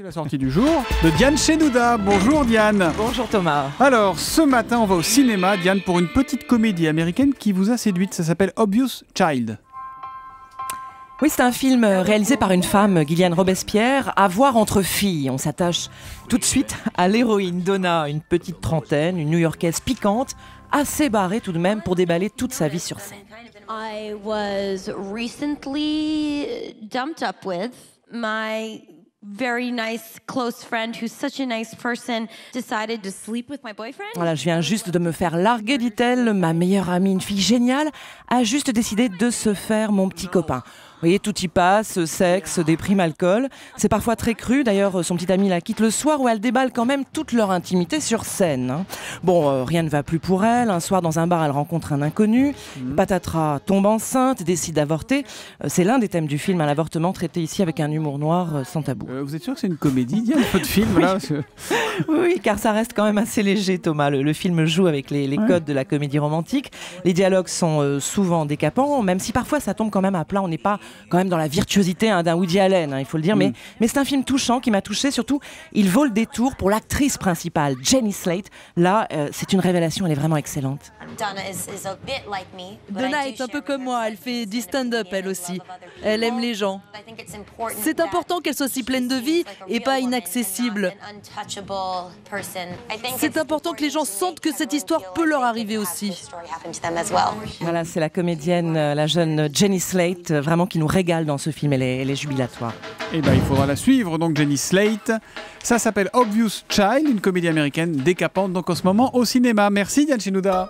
C'est la sortie du jour de Diane Chenouda. Bonjour Diane. Bonjour Thomas. Alors, ce matin, on va au cinéma, Diane, pour une petite comédie américaine qui vous a séduite. Ça s'appelle Obvious Child. Oui, c'est un film réalisé par une femme, Gillian Robespierre, à voir entre filles. On s'attache tout de suite à l'héroïne Donna, une petite trentaine, une New-Yorkaise piquante, assez barrée tout de même pour déballer toute sa vie sur scène. I was recently dumped up with my very nice close friend who's such a nice person decided to sleep with my boyfriend. Voilà, je viens juste de me faire larguer, dit-elle. Ma meilleure amie, une fille géniale, a juste décidé de se faire mon petit copain. Vous voyez, tout y passe, sexe, déprime, alcool. C'est parfois très cru. D'ailleurs, son petit ami la quitte le soir où elle déballe quand même toute leur intimité sur scène. hein. Bon, euh, rien ne va plus pour elle. Un soir, dans un bar, elle rencontre un inconnu. Patatras tombe enceinte, décide d'avorter. Euh, C'est l'un des thèmes du film, un avortement traité ici avec un humour noir euh, sans tabou. Vous êtes sûr que c'est une comédie, Diane, votre film là parce que- Oui, car ça reste quand même assez léger, Thomas. Le, le film joue avec les, les Ouais. codes de la comédie romantique. Les dialogues sont souvent décapants, même si parfois ça tombe quand même à plat. On n'est pas quand même dans la virtuosité hein, d'un Woody Allen, hein, il faut le dire. Mais, mais c'est un film touchant qui m'a touché. Surtout, il vaut le détour pour l'actrice principale, Jenny Slate. Là, euh, c'est une révélation. Elle est vraiment excellente. Donna is, is a bit like me. but I Donna do est un peu comme moi, elle fait du stand-up elle aussi. Elle aime people. les gens. I think it's important C'est important qu'elle soit si pleine de vie et pas inaccessible. C'est important que les gens sentent que cette histoire peut leur arriver aussi. Voilà, c'est la comédienne, euh, la jeune Jenny Slate, euh, vraiment qui nous régale dans ce film. Elle est, elle est jubilatoire. Eh ben, il faudra la suivre, donc Jenny Slate. Ça s'appelle Obvious Child, une comédie américaine décapante, donc en ce moment au cinéma. Merci Diane Chenouda.